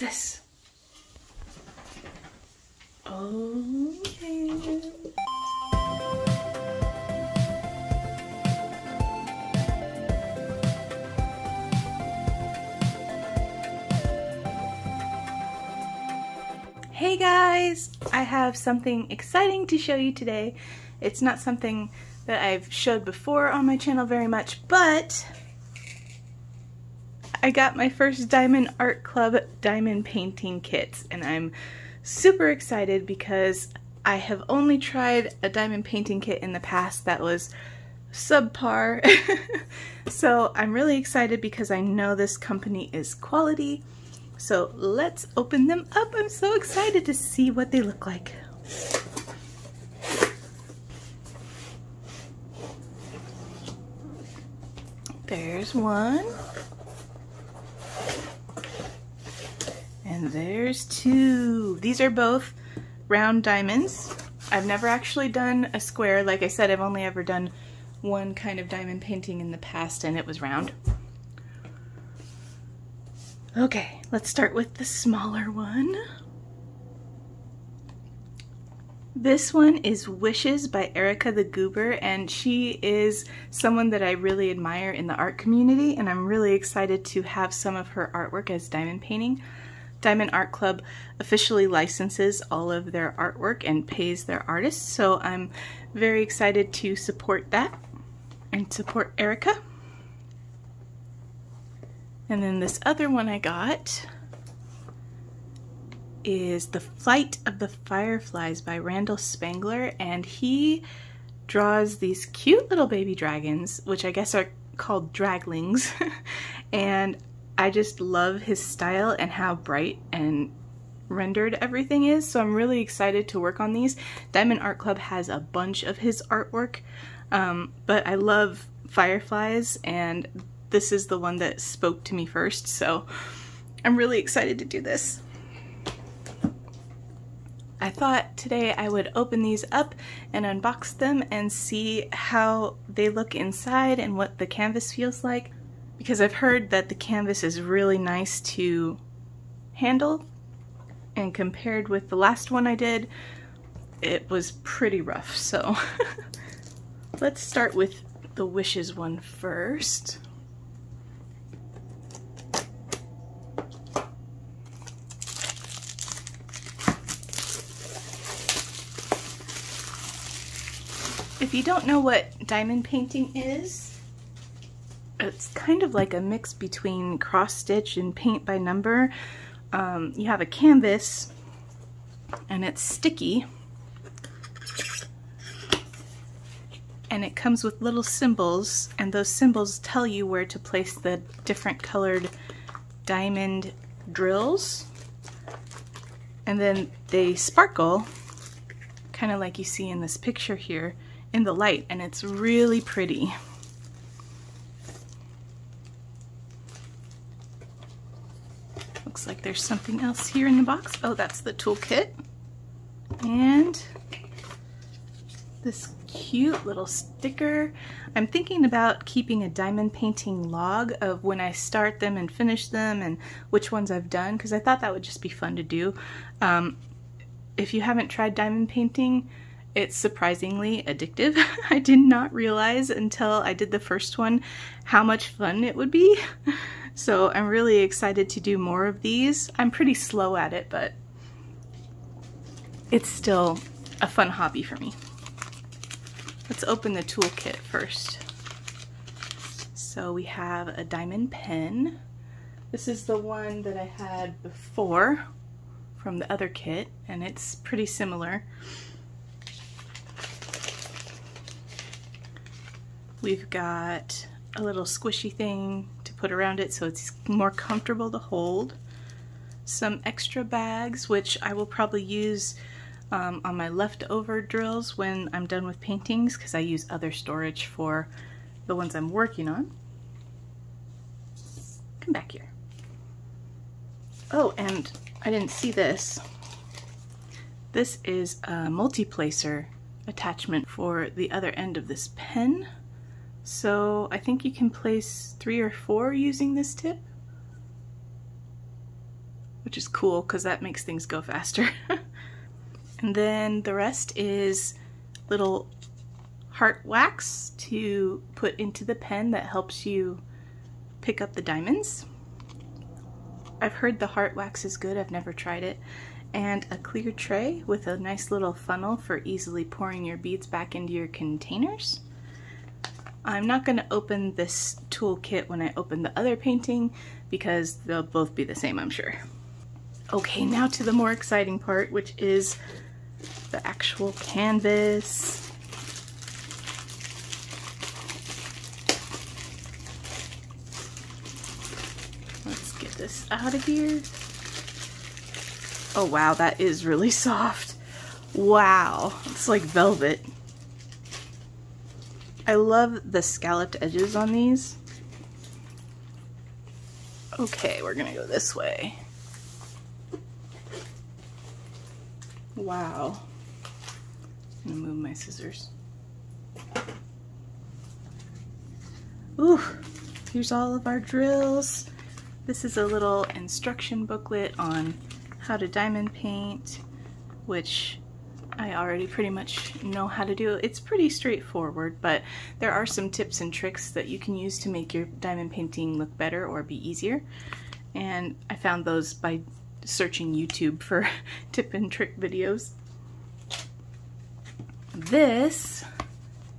this? Oh, okay. Hey guys! I have something exciting to show you today. It's not something that I've showed before on my channel very much, but I got my first Diamond Art Club diamond painting kits and I'm super excited because I have only tried a diamond painting kit in the past that was subpar. so I'm really excited because I know this company is quality. So let's open them up. I'm so excited to see what they look like. There's one. And there's two. These are both round diamonds. I've never actually done a square. Like I said, I've only ever done one kind of diamond painting in the past and it was round. Okay, let's start with the smaller one. This one is Wishes by Erika the Goober and she is someone that I really admire in the art community and I'm really excited to have some of her artwork as diamond painting. Diamond Art Club officially licenses all of their artwork and pays their artists, so I'm very excited to support that and support Erika. And then this other one I got is The Flight of the Fireflies by Randal Spangler, and he draws these cute little baby dragons, which I guess are called draglings, and I just love his style and how bright and rendered everything is, so I'm really excited to work on these. Diamond Art Club has a bunch of his artwork, um, but I love fireflies, and this is the one that spoke to me first, so I'm really excited to do this. I thought today I would open these up and unbox them and see how they look inside and what the canvas feels like because I've heard that the canvas is really nice to handle and compared with the last one I did it was pretty rough so let's start with the wishes one first. If you don't know what diamond painting is, it's kind of like a mix between cross stitch and paint by number. Um, you have a canvas and it's sticky and it comes with little symbols and those symbols tell you where to place the different colored diamond drills and then they sparkle kind of like you see in this picture here in the light and it's really pretty. Looks like there's something else here in the box. Oh, that's the toolkit. And this cute little sticker. I'm thinking about keeping a diamond painting log of when I start them and finish them and which ones I've done because I thought that would just be fun to do. Um, if you haven't tried diamond painting, it's surprisingly addictive. I did not realize until I did the first one how much fun it would be. So I'm really excited to do more of these. I'm pretty slow at it, but it's still a fun hobby for me. Let's open the toolkit first. So we have a diamond pen. This is the one that I had before from the other kit, and it's pretty similar. We've got a little squishy thing put around it so it's more comfortable to hold. Some extra bags, which I will probably use um, on my leftover drills when I'm done with paintings because I use other storage for the ones I'm working on. Come back here. Oh, and I didn't see this. This is a multi-placer attachment for the other end of this pen. So I think you can place three or four using this tip. which is cool because that makes things go faster. and then the rest is little heart wax to put into the pen that helps you pick up the diamonds. I've heard the heart wax is good, I've never tried it. And a clear tray with a nice little funnel for easily pouring your beads back into your containers. I'm not going to open this toolkit when I open the other painting because they'll both be the same, I'm sure. Okay, now to the more exciting part, which is the actual canvas. Let's get this out of here. Oh wow, that is really soft. Wow, it's like velvet. I love the scalloped edges on these. Okay, we're gonna go this way. Wow. I'm gonna move my scissors. Ooh, here's all of our drills. This is a little instruction booklet on how to diamond paint, which I already pretty much know how to do. It. It's pretty straightforward, but there are some tips and tricks that you can use to make your diamond painting look better or be easier. And I found those by searching YouTube for tip and trick videos. This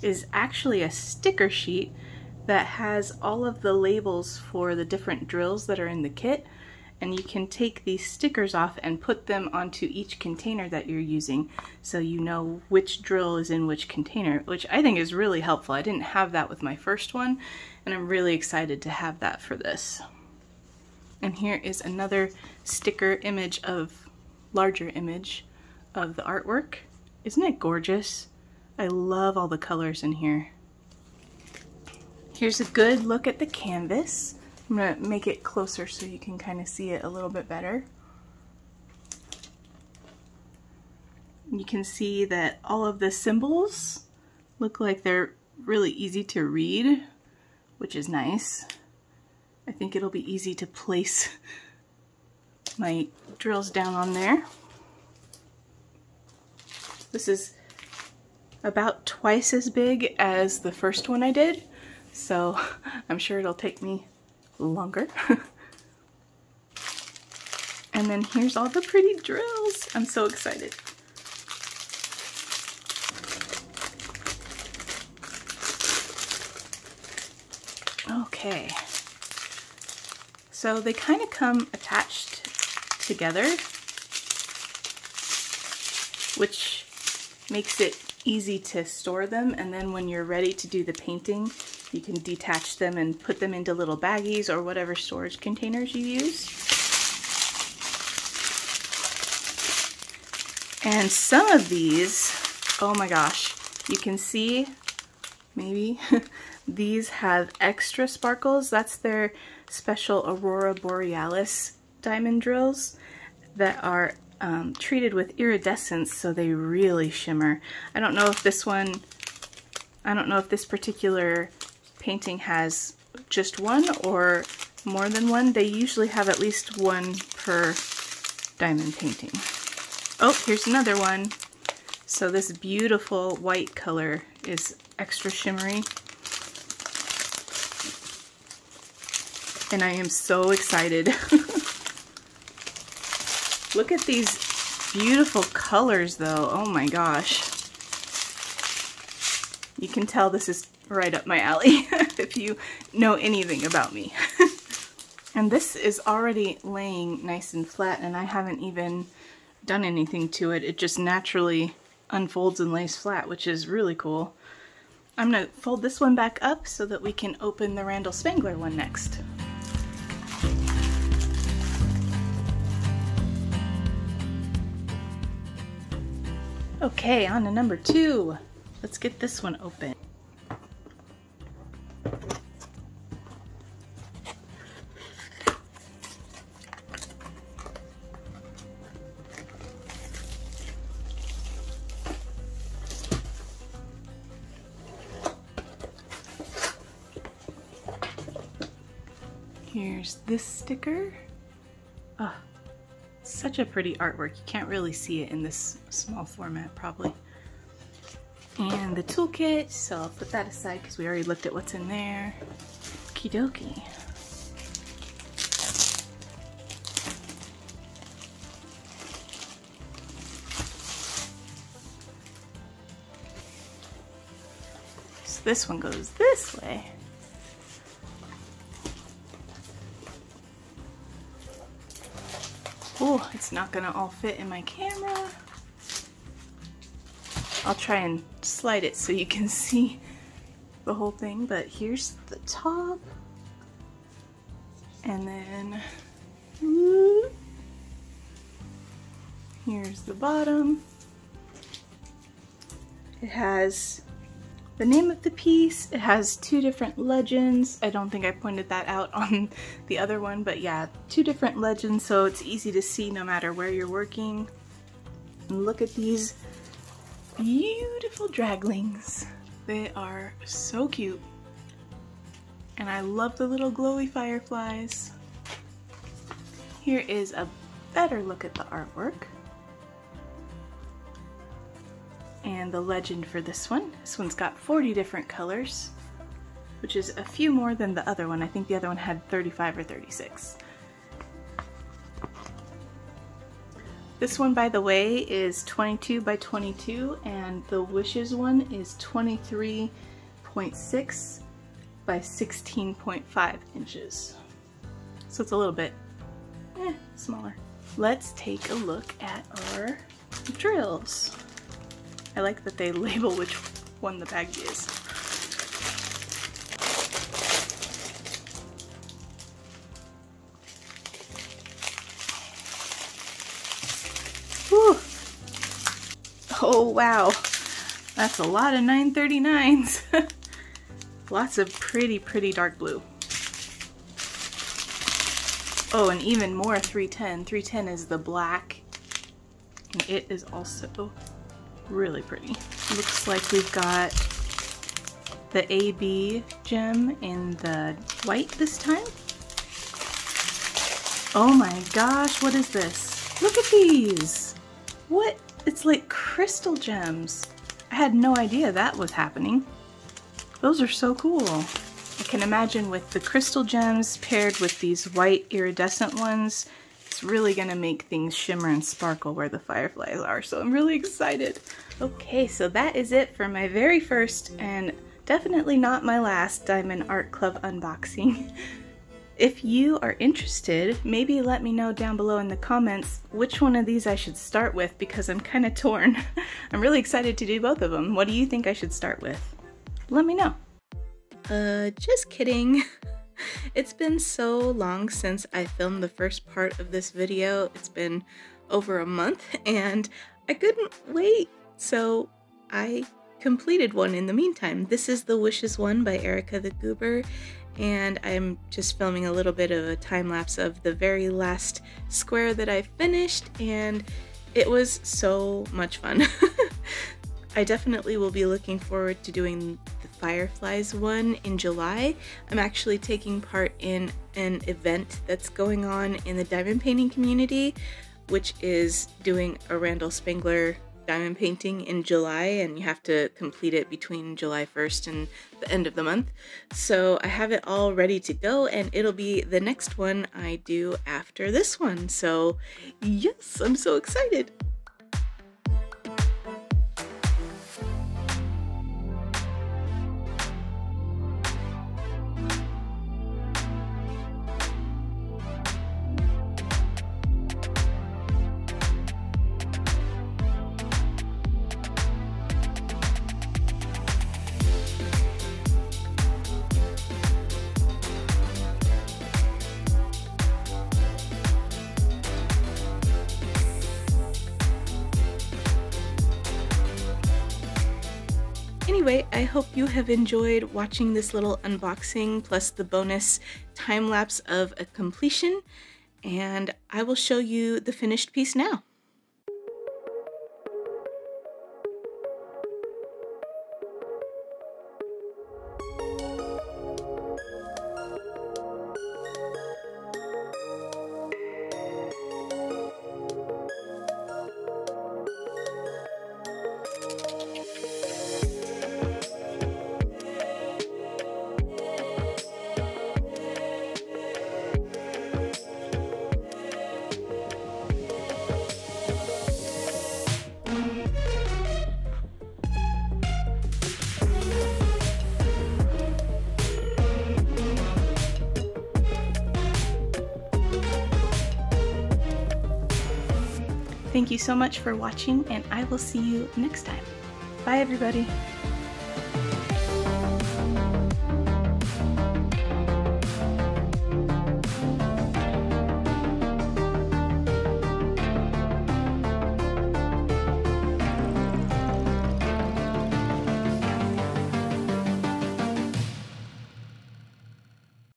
is actually a sticker sheet that has all of the labels for the different drills that are in the kit and you can take these stickers off and put them onto each container that you're using so you know which drill is in which container, which I think is really helpful. I didn't have that with my first one, and I'm really excited to have that for this. And here is another sticker image of, larger image of the artwork. Isn't it gorgeous? I love all the colors in here. Here's a good look at the canvas. I'm going to make it closer so you can kind of see it a little bit better. You can see that all of the symbols look like they're really easy to read, which is nice. I think it'll be easy to place my drills down on there. This is about twice as big as the first one I did, so I'm sure it'll take me longer. and then here's all the pretty drills. I'm so excited. Okay. So they kind of come attached together, which makes it easy to store them. And then when you're ready to do the painting, you can detach them and put them into little baggies or whatever storage containers you use. And some of these, oh my gosh, you can see, maybe, these have extra sparkles. That's their special Aurora Borealis diamond drills that are um, treated with iridescence so they really shimmer. I don't know if this one, I don't know if this particular painting has just one or more than one. They usually have at least one per diamond painting. Oh, here's another one. So this beautiful white color is extra shimmery. And I am so excited. Look at these beautiful colors though. Oh my gosh. You can tell this is right up my alley if you know anything about me. and this is already laying nice and flat and I haven't even done anything to it. It just naturally unfolds and lays flat, which is really cool. I'm going to fold this one back up so that we can open the Randal Spangler one next. Okay, on to number two. Let's get this one open. Here's this sticker. Oh, Such a pretty artwork. You can't really see it in this small format probably. And the toolkit, so I'll put that aside because we already looked at what's in there. Okie dokie. So this one goes this way. Oh, it's not gonna all fit in my camera. I'll try and slide it so you can see the whole thing, but here's the top. And then here's the bottom. It has the name of the piece. It has two different legends. I don't think I pointed that out on the other one, but yeah, two different legends so it's easy to see no matter where you're working. And look at these beautiful draglings. They are so cute. And I love the little glowy fireflies. Here is a better look at the artwork. And the legend for this one. This one's got 40 different colors, which is a few more than the other one. I think the other one had 35 or 36. This one, by the way, is 22 by 22, and the Wishes one is 23.6 by 16.5 inches. So it's a little bit eh, smaller. Let's take a look at our drills. I like that they label which one the bag is. Whew. Oh wow, that's a lot of 939s. Lots of pretty, pretty dark blue. Oh, and even more 310. 310 is the black, and it is also really pretty. Looks like we've got the AB gem in the white this time. Oh my gosh, what is this? Look at these! What? It's like crystal gems. I had no idea that was happening. Those are so cool. I can imagine with the crystal gems paired with these white iridescent ones, it's really gonna make things shimmer and sparkle where the fireflies are, so I'm really excited. Okay, so that is it for my very first and definitely not my last Diamond Art Club unboxing. If you are interested, maybe let me know down below in the comments which one of these I should start with because I'm kind of torn. I'm really excited to do both of them. What do you think I should start with? Let me know. Uh, just kidding. It's been so long since I filmed the first part of this video. It's been over a month and I couldn't wait. So I completed one in the meantime. This is the Wishes one by Erika the Goober and I'm just filming a little bit of a time lapse of the very last square that I finished and it was so much fun. I definitely will be looking forward to doing Fireflies one in July. I'm actually taking part in an event that's going on in the diamond painting community, which is doing a Randal Spangler diamond painting in July, and you have to complete it between July 1st and the end of the month. So I have it all ready to go, and it'll be the next one I do after this one. So, yes, I'm so excited. Anyway, I hope you have enjoyed watching this little unboxing plus the bonus time lapse of a completion, and I will show you the finished piece now. Thank you so much for watching and I will see you next time. Bye everybody.